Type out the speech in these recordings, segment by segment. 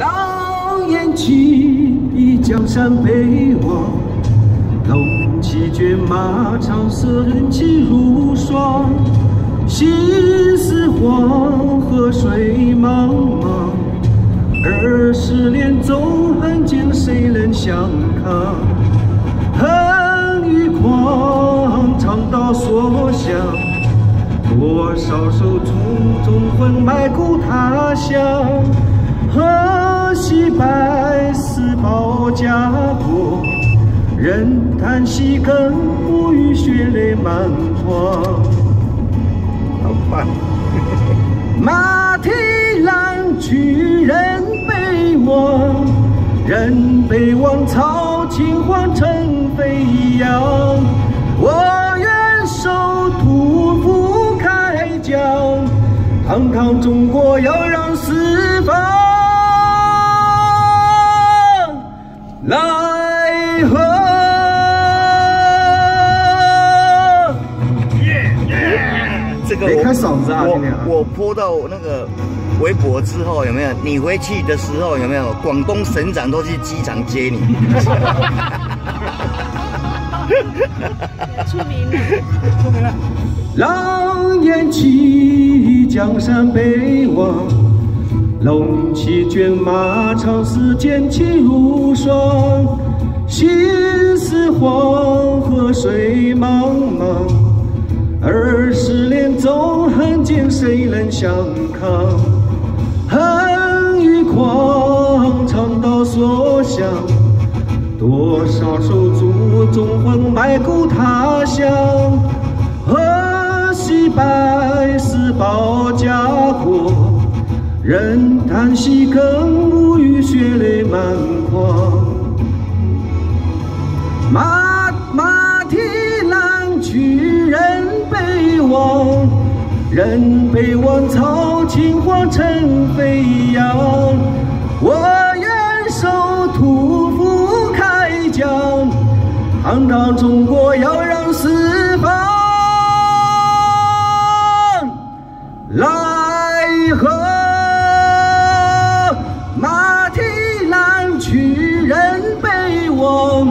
狼烟起，江山北望，龙骑卷马长嘶，人气如霜。心似黄河水茫茫，二十年纵横间，谁能相抗？恨与狂，长刀所向，多少手中纵魂，埋骨他乡。河西百死保家国，忍叹息更不语，血泪满眶。马蹄浪去人北望，人北望草青黄尘飞扬。我愿守土复开疆，堂堂中国要让四方来和。没开嗓子啊！今天我播到那个微博之后，有没有？你回去的时候有没有？广东省长都去机场接你。出名了，出名了。狼烟起，江山北望，龙骑卷马长嘶，剑气如霜。心似黄河水茫茫。二十年纵横间，谁能相抗？恨与狂，长刀所向。多少手足纵魂，埋骨他乡。何惜百死保家，人叹息更无语，血泪满眶。马马蹄浪去。人北望，人北望，草青黄尘飞扬。我愿守土复开疆，堂堂中国要去人北望，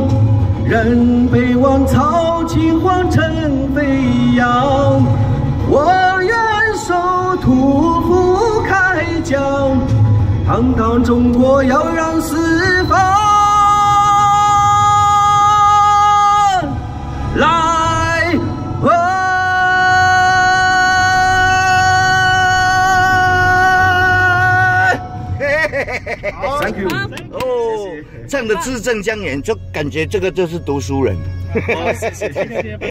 人北望，草青黄尘飞扬。我愿守土复开疆堂堂中国要让四方 Thank you。哦，唱的字正腔圆，就感觉这个就是读书人。好，谢谢谢谢。